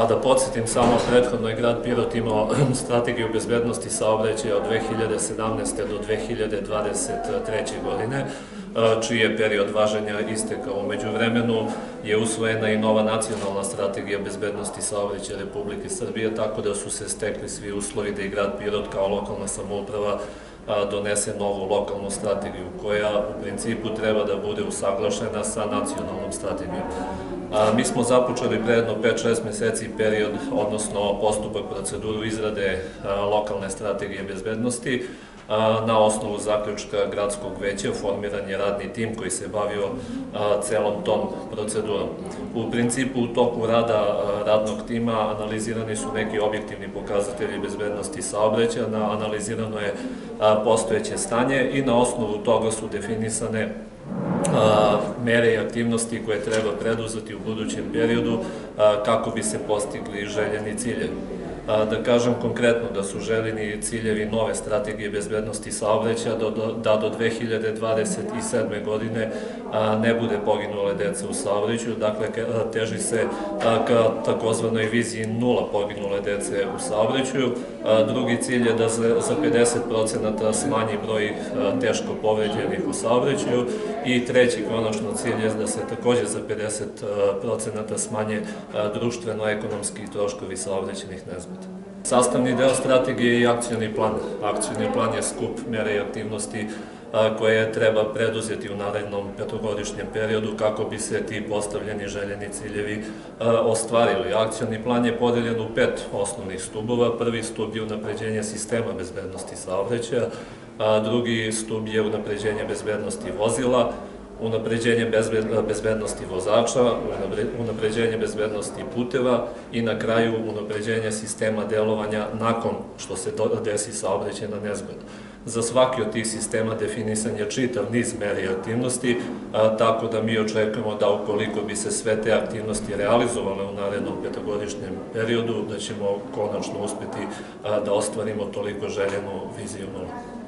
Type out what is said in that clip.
A da podsjetim samo, prethodno je grad Pirot imao strategiju bezbednosti saobraćaja od 2017. do 2023. godine, čiji je period važenja istekao. Umeđu vremenu je usvojena i nova nacionalna strategija bezbednosti saobraćaja Republike Srbije, tako da su se stekli svi uslovi da i grad Pirot kao lokalna samouprava donese novu lokalnu strategiju, koja u principu treba da bude usaglašena sa nacionalnom strategijom. Mi smo započeli predno 5-6 meseci period, odnosno postupak proceduru izrade lokalne strategije bezbednosti, na osnovu zaključka gradskog veća formiran je radni tim koji se bavio celom tom procedurom. U principu u toku rada radnog tima analizirani su neki objektivni pokazatelji bezbednosti saobraćaja, analizirano je postojeće stanje i na osnovu toga su definisane mere i aktivnosti koje treba preduzeti u budućem periodu kako bi se postigli željeni ciljevi da kažem konkretno da su željeni ciljevi nove strategije bezbednosti saobraćaja da do 2027. godine ne bude poginule dece u saobraćaju, dakle teži se ka takozvanoj viziji nula poginule dece u saobraćaju. Drugi cilj je da za 50% smanji broj teško povređenih u saobraćaju i treći konačno cilj je da se takođe za 50% smanje društveno-ekonomski troškovi saobraćenih nezgoda. Sastavni deo strategije je i akcijni plan. Akcijni plan je skup mere i aktivnosti koje treba preduzeti u narednom petogodišnjem periodu kako bi se ti postavljeni željeni ciljevi ostvarili. Akcijni plan je podeljen u pet osnovnih stubova. Prvi stub je unapređenje sistema bezbednosti saobraćaja, drugi stub je unapređenje bezbednosti vozila, unapređenje bezbednosti vozača, unapređenje bezbednosti puteva i na kraju unapređenje sistema delovanja nakon što se desi saobraćena nezgoda. Za svaki od tih sistema definisan je čitav niz meri aktivnosti, tako da mi očekujemo da ukoliko bi se sve te aktivnosti realizovale u narednom petogodišnjem periodu, da ćemo konačno uspeti da ostvarimo toliko željenu viziju nula.